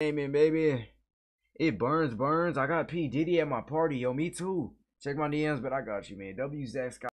Amen, baby. It burns, burns. I got P Diddy at my party, yo. Me too. Check my DMs, but I got you, man. W Zach Scott.